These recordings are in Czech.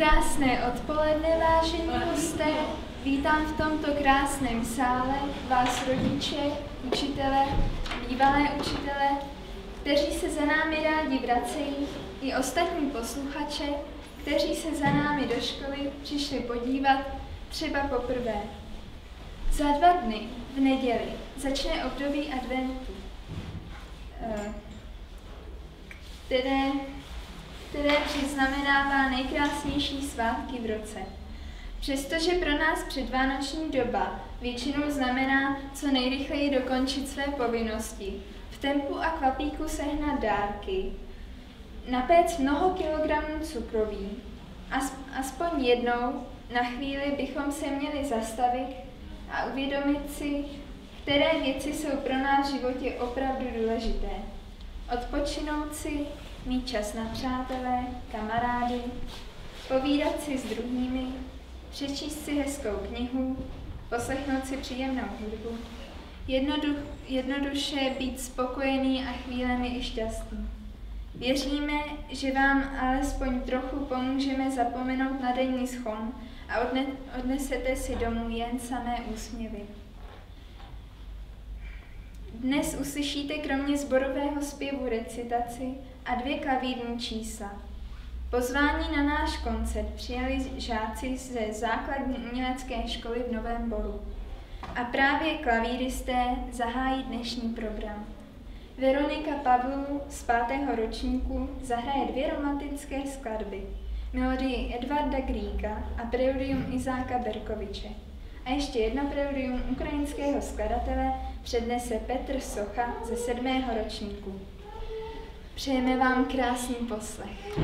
Krásné odpoledne, vážení hosté. Vítám v tomto krásném sále vás rodiče, učitele, bývalé učitele, kteří se za námi rádi vracejí, i ostatní posluchače, kteří se za námi do školy přišli podívat třeba poprvé. Za dva dny, v neděli, začne období adventu, eh, které které přiznamenává nejkrásnější svátky v roce. Přestože pro nás předvánoční doba většinou znamená co nejrychleji dokončit své povinnosti, v tempu a kvapíku sehnat dárky, napéct mnoho kilogramů cukroví, aspoň jednou na chvíli bychom se měli zastavit a uvědomit si, které věci jsou pro nás v životě opravdu důležité. Odpočinout si, mít čas na přátelé, kamarády, povídat si s druhými, přečíst si hezkou knihu, poslechnout si příjemnou hudbu, jednodu, jednoduše být spokojený a chvílemi i šťastný. Věříme, že vám alespoň trochu pomůžeme zapomenout na denní schon a odne, odnesete si domů jen samé úsměvy. Dnes uslyšíte kromě zborového zpěvu recitaci a dvě klavírní čísla. Pozvání na náš koncert přijali žáci ze základní umělecké školy v Novém Boru. A právě klavíristé zahájí dnešní program. Veronika Pavlů z pátého ročníku zahraje dvě romantické skladby. Melodii Edvarda Gríka a preludium Izáka Berkoviče. A ještě jedno preludium ukrajinského skladatele přednese Petr Socha ze sedmého ročníku. Přejeme vám krásný poslech.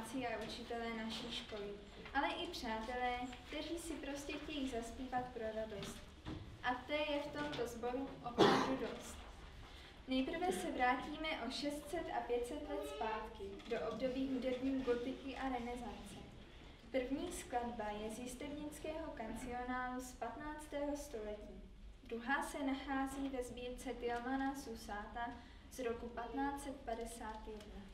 Žáci a učitelé naší školy, ale i přátelé, kteří si prostě chtějí zaspívat pro radost. A to je v tomto sboru opravdu dost. Nejprve se vrátíme o 600 a 500 let zpátky, do období hudební gotiky a renesance. První skladba je z jistevnického kancionálu z 15. století. Druhá se nachází ve sbírce Tilmana Susáta z roku 1551.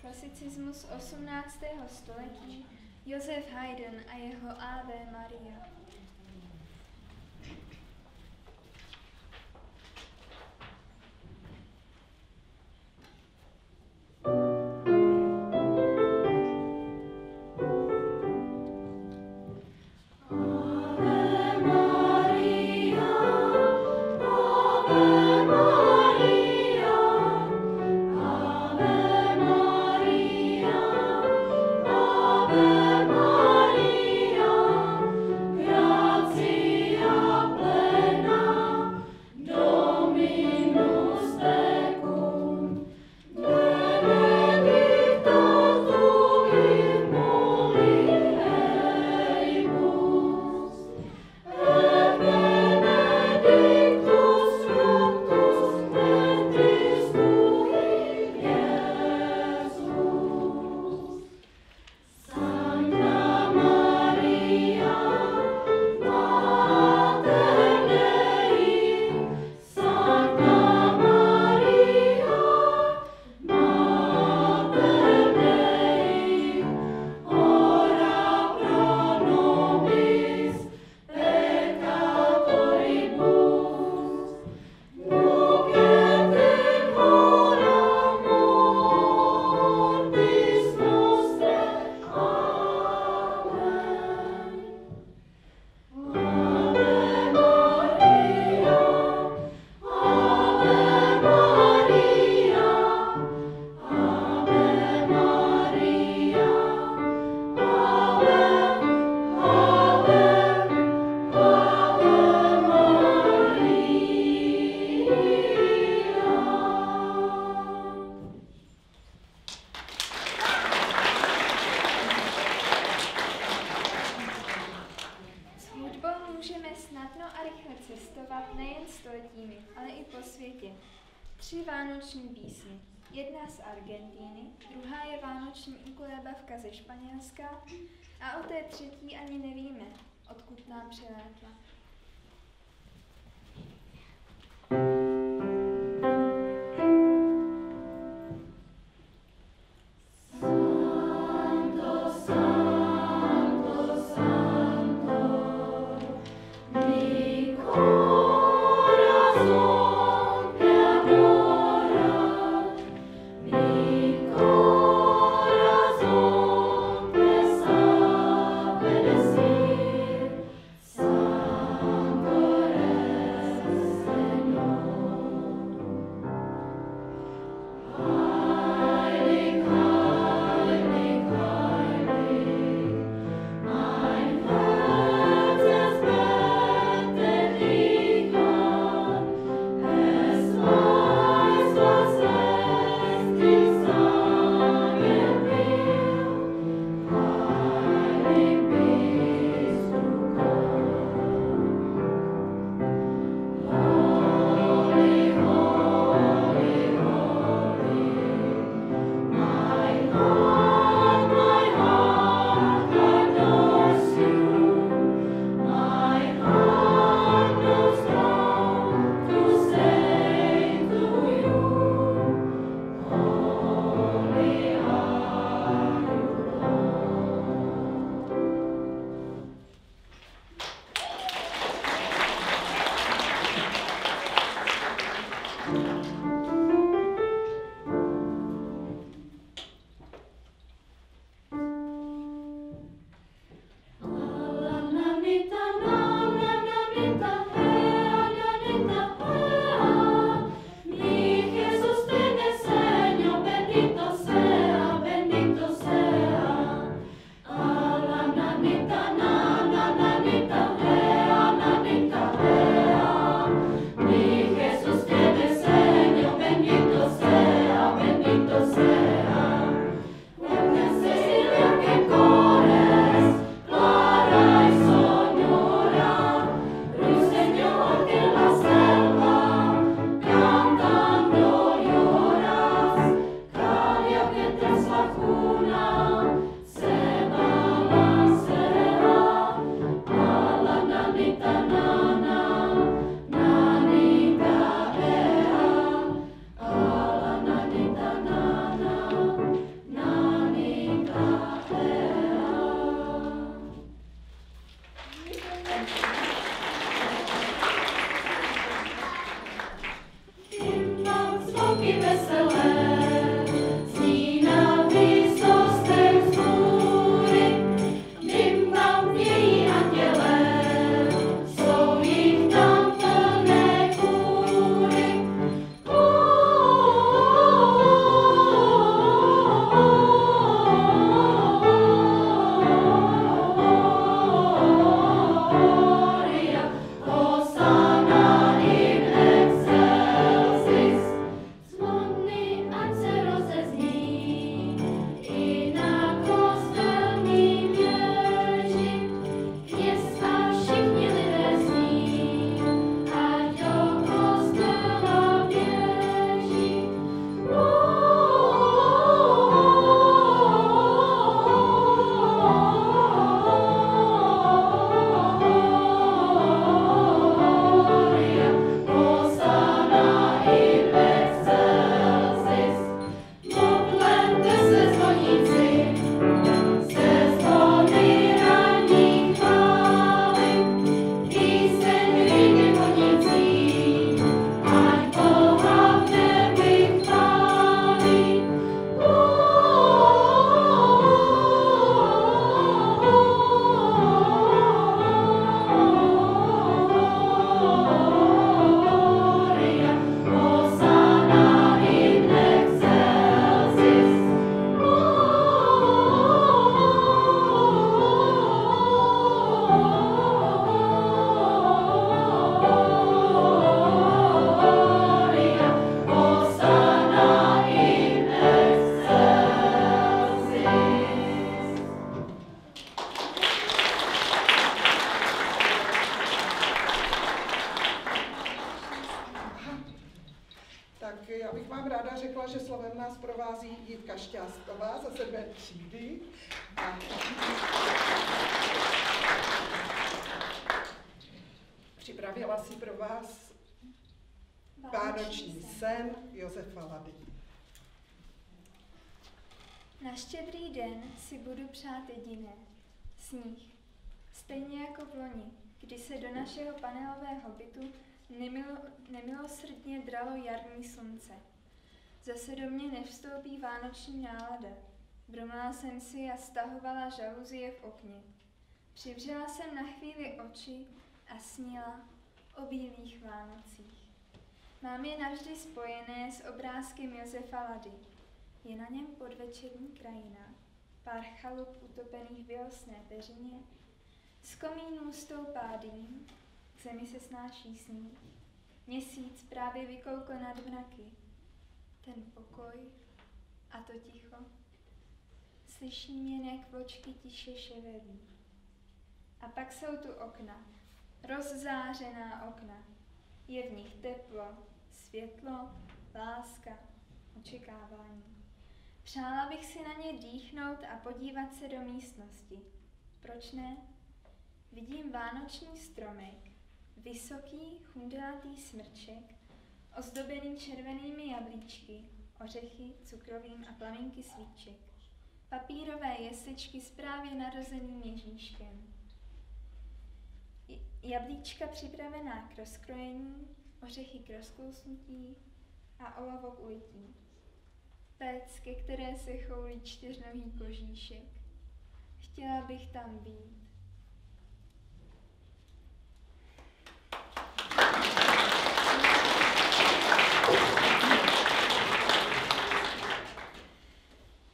klasicismus 18. století Josef Haydn a jeho Ave. Maria, můžeme snadno a rychle cestovat nejen stoletími, ale i po světě. Tři vánoční písně. Jedna z Argentíny, druhá je vánoční ukolébavka ze Španělska a o té třetí ani nevíme, odkud nám přilétla. Vánoční sen Josefa Lady. Na štědrý den si budu přát jediné. Sníh. Stejně jako v loni, kdy se do našeho panelového bytu nemilo, nemilosrdně dralo jarní slunce. Zase do mě nevstoupí vánoční nálada. Bromala jsem si a stahovala žaluzie v okně. Přivřela jsem na chvíli oči a snila o bílých Vánocích. Mám je navždy spojené s obrázkem Josefa Lady. Je na něm podvečerní krajina, pár chalup utopených v vělosné peřině, z komínů stoupá dým, k zemi se snáší sníh, měsíc právě vykoukl nad mraky, ten pokoj a to ticho. Slyším jen, jak vločky tiše ševelí. A pak jsou tu okna, rozzářená okna. Je v nich teplo, světlo, láska, očekávání. Přála bych si na ně dýchnout a podívat se do místnosti. Proč ne? Vidím vánoční stromek, vysoký, chundelatý smrček, ozdobený červenými jablíčky, ořechy, cukrovým a plamínky svíček, papírové jesličky s právě narozeným Ježíškem, jablíčka připravená k rozkrojení, ořechy k rozkousnutí a olavo k ulití. Pec, ke které se choulí čtyřnohý kožíšek. Chtěla bych tam být.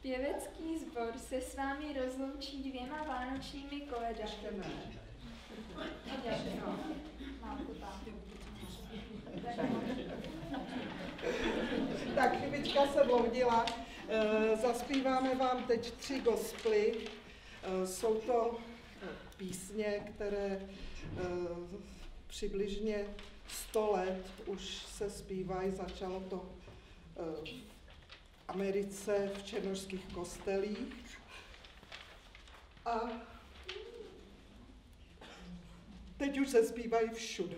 Pěvecký sbor se s vámi rozloučí dvěma vánočními koledami. Ještě ne. Tak chybička se bloudila. Eh, Zaspíváme vám teď tři gospely. Eh, Jsou to písně, které eh, přibližně 100 let už se zpívají. Začalo to v Americe v černožských kostelích. A teď už se zpívají všude.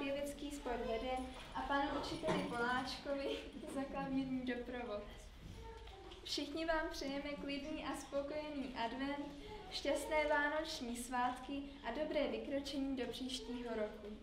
pěvecký sport vede a panu učiteli Poláčkovi za klavírní doprovod. Všichni vám přejeme klidný a spokojený advent, šťastné vánoční svátky a dobré vykročení do příštího roku.